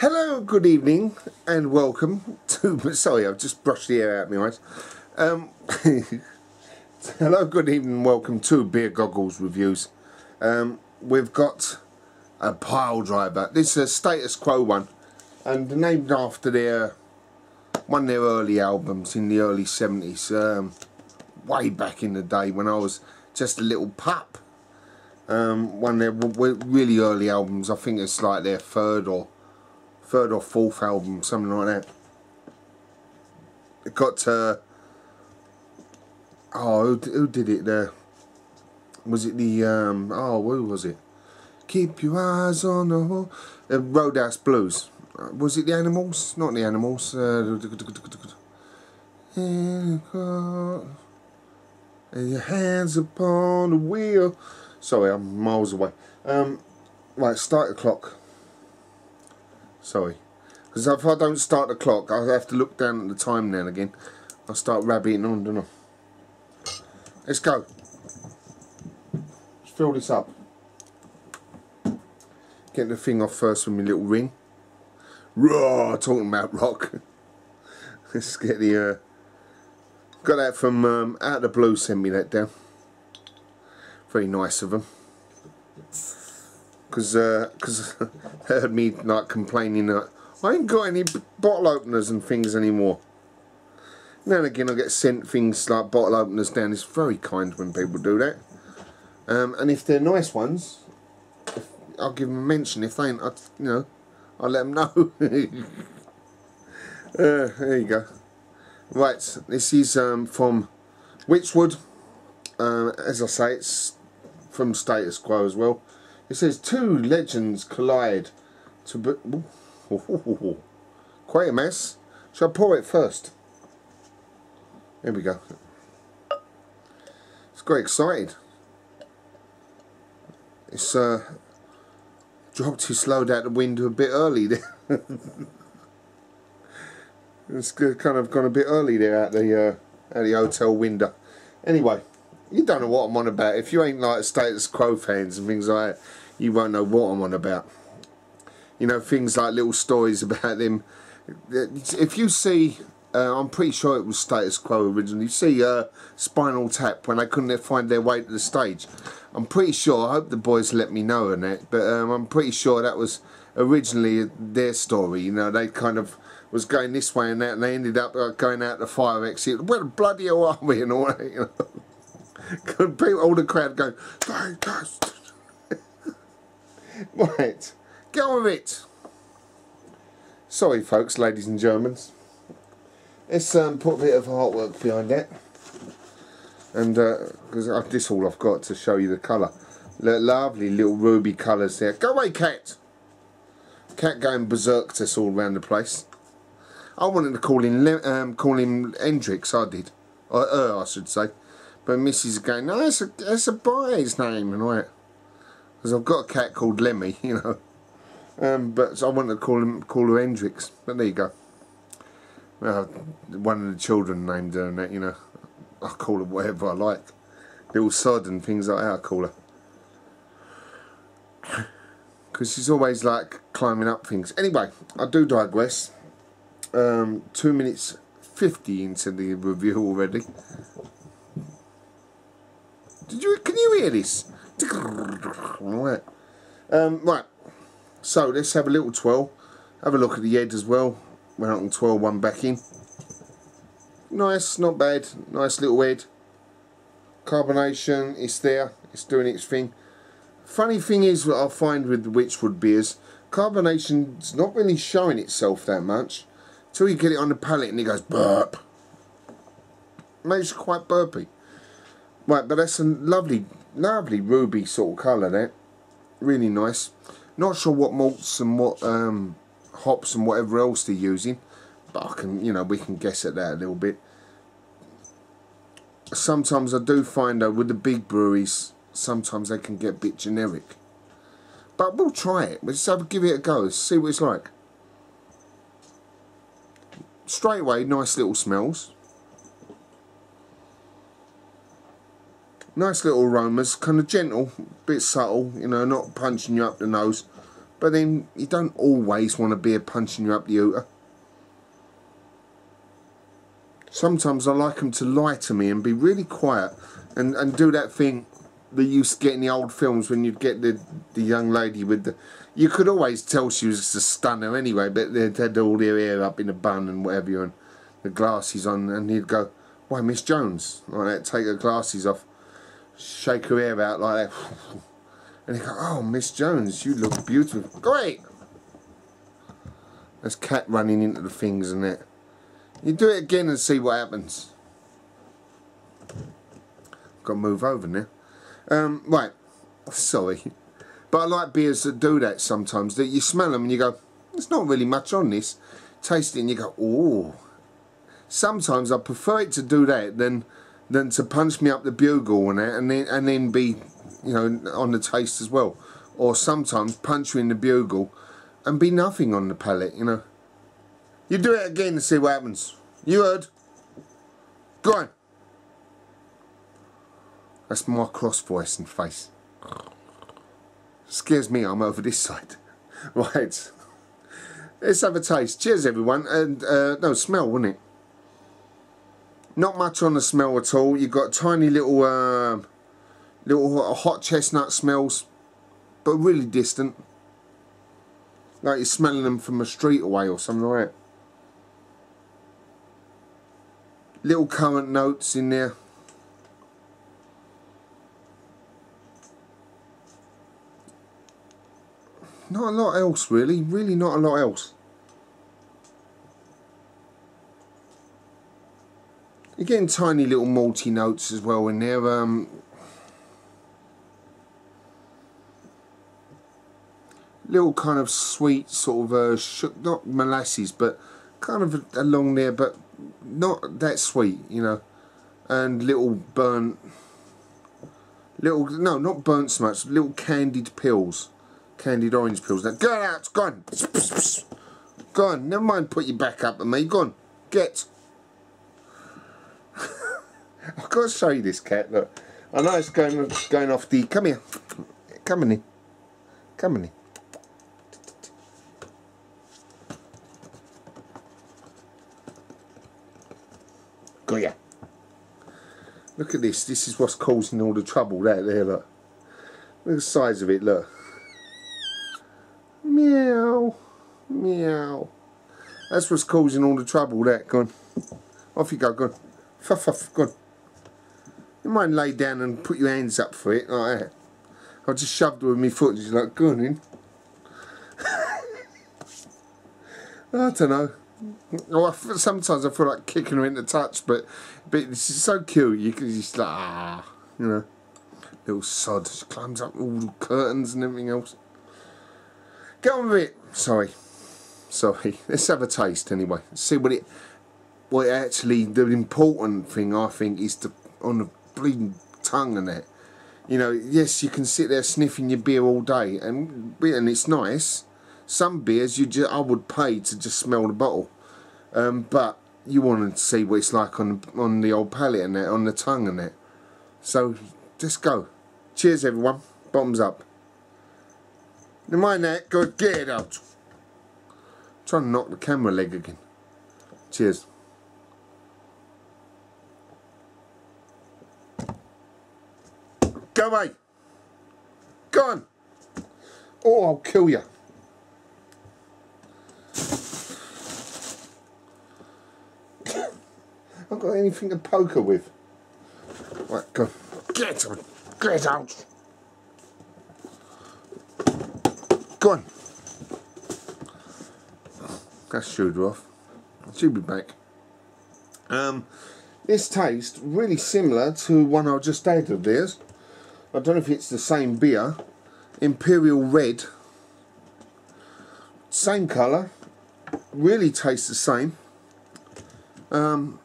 Hello, good evening, and welcome to. Sorry, I've just brushed the air out of my eyes. Um, hello, good evening, welcome to Beer Goggles Reviews. Um, we've got a pile driver. This is a status quo one, and named after their one of their early albums in the early 70s, um, way back in the day when I was just a little pup. Um, one of their really early albums, I think it's like their third or third or fourth album, something like that. It got to. oh, who, who did it there? Was it the um? Oh, who was it? Keep your eyes on the. Uh, Roadhouse Blues. Uh, was it the Animals? Not the Animals. Uh, and your hands upon the wheel. Sorry, I'm miles away. Um, right, start the clock. Sorry. Because if I don't start the clock, I'll have to look down at the time now again. I'll start rabbiting on, don't I? Let's go. Let's fill this up. Get the thing off first with my little ring. Raw, talking about rock. Let's get the... Uh, got that from um, Out of the Blue, sent me that down. Very nice of them because uh, heard me like complaining that I ain't got any bottle openers and things anymore. Now and again I get sent things like bottle openers down. It's very kind when people do that. Um, and if they're nice ones, I'll give them a mention. If they ain't, I, you know, I'll let them know. uh, there you go. Right, this is um, from Wychwood. Uh, as I say, it's from Status Quo as well. It says two legends collide to be. Quite a mess. Shall I pour it first? There we go. It's quite excited. It's uh, dropped his load out the window a bit early there. it's kind of gone a bit early there at the uh, at the hotel window. Anyway, you don't know what I'm on about. If you ain't like status quo fans and things like that, you won't know what I'm on about. You know, things like little stories about them. If you see, uh, I'm pretty sure it was status quo originally. You see uh, Spinal Tap when they couldn't find their way to the stage. I'm pretty sure, I hope the boys let me know on that, but um, I'm pretty sure that was originally their story. You know, they kind of was going this way and that, and they ended up uh, going out the fire exit. Where the bloody hell are we? And all that, you know. All the crowd going, just right, get on with it. Sorry folks, ladies and Germans. Let's um, put a bit of artwork behind that. And because uh, this all I've got to show you the colour. Lovely little ruby colours there. Go away cat! Cat going berserk us all around the place. I wanted to call him um, call him Hendrix, I did. Uh, I should say. But Mrs. going, no, that's a, that's a boy's name and all because I've got a cat called Lemmy, you know. Um, but I wanted to call him call her Hendrix. But there you go. Well, one of the children named her and that, you know. I call her whatever I like. Little sod and things like that. I call her. Because she's always like climbing up things. Anyway, I do digress. Um, two minutes fifty into the review already. Did you? Can you hear this? Right. Um, right. So let's have a little twirl. Have a look at the head as well. When I can twirl one back in. Nice, not bad. Nice little head. Carbonation, it's there. It's doing its thing. Funny thing is what I find with the Wychwood beers, carbonation's not really showing itself that much. Till you get it on the palate and it goes burp. Makes it quite burpy. Right, but that's a lovely lovely ruby sort of colour there really nice. Not sure what malts and what um, hops and whatever else they're using but I can you know we can guess at that a little bit. Sometimes I do find though with the big breweries sometimes they can get a bit generic. But we'll try it. Let's have give it a go see what it's like. Straight away nice little smells Nice little aromas, kind of gentle, bit subtle, you know, not punching you up the nose. But then you don't always want to be a beer punching you up the ooter. Sometimes I like them to lie to me and be really quiet and, and do that thing that you used to get in the old films when you'd get the, the young lady with the... You could always tell she was a stunner anyway, but they'd had all their hair up in a bun and whatever, and the glasses on, and he'd go, why, Miss Jones? Like that, take her glasses off, shake her hair out like that. And he go, oh, Miss Jones, you look beautiful. Great! That's cat running into the things and that. You do it again and see what happens. Got to move over now. Um, right, sorry. But I like beers that do that sometimes, that you smell them and you go, there's not really much on this. Taste it and you go, oh. Sometimes I prefer it to do that than than to punch me up the bugle and then and then be, you know, on the taste as well. Or sometimes punch you in the bugle and be nothing on the palate, you know. You do it again and see what happens. You heard? Go on. That's my cross voice and face. Scares me, I'm over this side. right. Let's have a taste. Cheers, everyone. And, uh, no, smell, wouldn't it? Not much on the smell at all. You've got tiny little, uh, little hot chestnut smells, but really distant. Like you're smelling them from a street away or something like that. Little currant notes in there. Not a lot else really, really not a lot else. You're getting tiny little malty notes as well in there. Um, little kind of sweet sort of uh, not molasses but kind of along there but not that sweet you know and little burnt little no not burnt so much little candied pills candied orange pills. Now, go out, go on. Go on, never mind put you back up at me. Go on, get. I've got to show you this cat, look. I know it's going, going off the... Come here. Come in. Come in. Got ya. Look at this. This is what's causing all the trouble there, there, look. Look at the size of it, look. Meow. Meow. That's what's causing all the trouble, that. Go on. Off you go, go on. Fuff, fuff, go on. You might lay down and put your hands up for it, like that. I just shoved her with my foot and she's like, go on in. I don't know. Well, sometimes I feel like kicking her into touch, but but this is so cute. You can just like ah, you know, little sod. She climbs up all the curtains and everything else. Get on with it. Sorry. Sorry. Let's have a taste anyway. See what it what actually the important thing I think is to on the bleeding tongue and that. You know, yes you can sit there sniffing your beer all day and and it's nice. Some beers you just I would pay to just smell the bottle. Um, but you want to see what it's like on on the old palate and that, on the tongue and that. So just go. Cheers everyone. Bottoms up. Never mind that, go get it out. Trying to knock the camera leg again. Cheers. Go away. Go on. Or I'll kill you. I've got anything to poke her with. Right, go. Get out. Get out. Go on. That's shooter off. She'll be back. Um, this tastes really similar to one I just had of theirs. I don't know if it's the same beer. Imperial Red. Same colour. Really tastes the same. Um,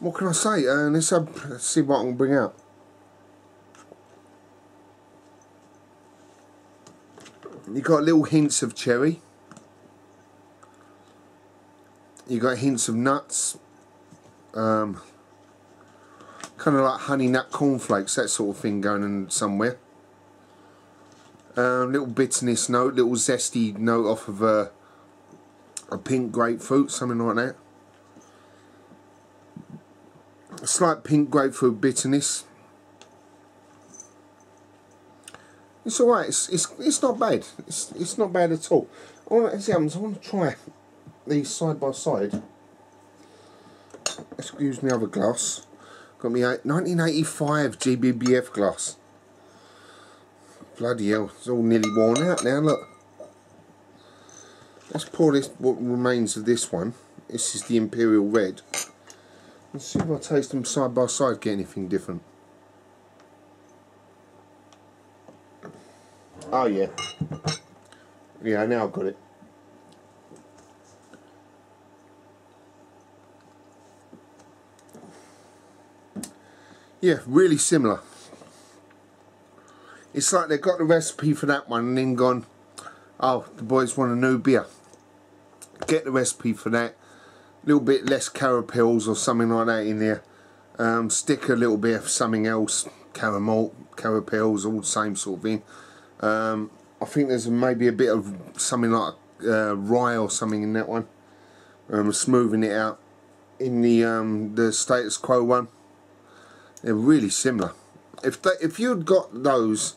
what can I say? Uh, let's, have, let's see what I can bring out. you got little hints of cherry. You got hints of nuts. Um, kind of like honey nut cornflakes, that sort of thing going in somewhere. Um, little bitterness note, little zesty note off of a, a pink grapefruit, something like that. A slight pink grapefruit bitterness. It's alright, it's, it's, it's not bad. It's, it's not bad at all. I want to, I want to try these side by side. Excuse me, other glass. Got me 1985 GBBF glass. Bloody hell, it's all nearly worn out now, look. Let's pour this, what remains of this one. This is the Imperial Red. Let's see if I taste them side by side, get anything different. Oh yeah. Yeah, now I've got it. Yeah, really similar. It's like they've got the recipe for that one and then gone, oh, the boys want a new beer. Get the recipe for that. A little bit less carapils or something like that in there. Um, stick a little bit of something else, caramel, carapils, all the same sort of thing. Um, I think there's maybe a bit of something like uh, rye or something in that one. Um, smoothing it out. In the um, the status quo one, they're really similar. If they, if you'd got those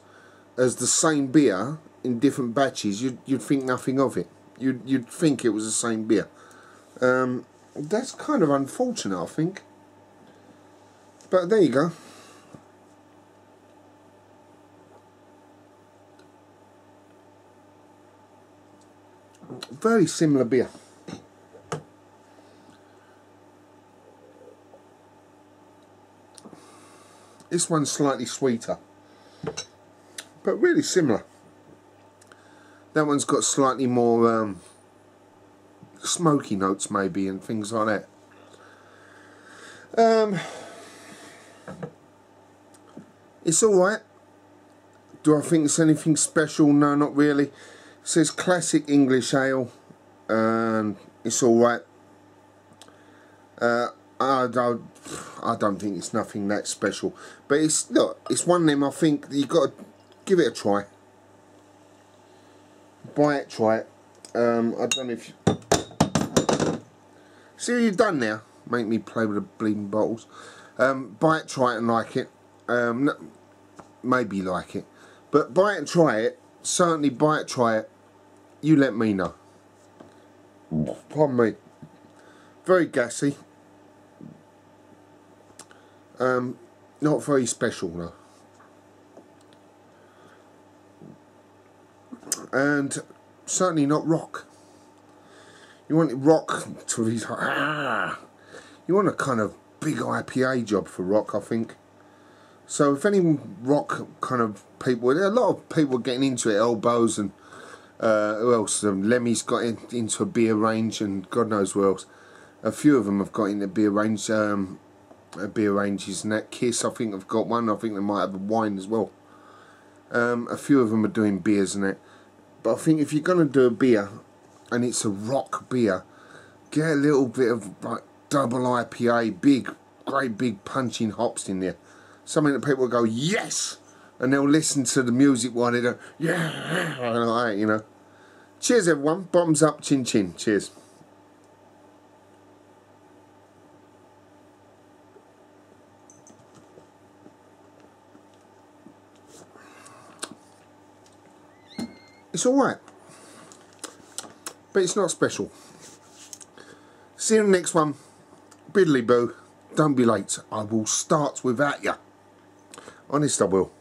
as the same beer in different batches, you'd, you'd think nothing of it. You'd, you'd think it was the same beer. Um, that's kind of unfortunate, I think. But there you go. Very similar beer. This one's slightly sweeter but really similar. That one's got slightly more um, smoky notes maybe and things like that. Um, it's alright. Do I think it's anything special? No, not really. It says classic English ale and it's alright. Uh, I don't, I don't think it's nothing that special. But it's look, it's one of them I think you got to give it a try. Buy it, try it. Um, I don't know if you... See what you've done now? Make me play with the bleeding bottles. Um, buy it, try it and like it. Um, maybe like it. But buy it and try it. Certainly buy it, try it. You let me know. Pardon me. Very gassy. Um, not very special though. and certainly not rock. You want rock to be like, ah. You want a kind of big IPA job for rock, I think. So if any rock kind of people, a lot of people getting into it, elbows and uh, who else? Um, Lemmy's got in, into a beer range and God knows who else. A few of them have got into beer range, um, beer ranges and that. Kiss, I think, have got one. I think they might have a wine as well. Um, a few of them are doing beers and that. But I think if you're going to do a beer and it's a rock beer, get a little bit of like double IPA, big, great big punching hops in there. Something that people will go, yes! And they'll listen to the music while they go, yeah, like that, you know. Cheers, everyone. Bottoms up, chin chin. Cheers. It's alright. But it's not special. See you in the next one. Biddly boo. Don't be late. I will start without you. Honest I will.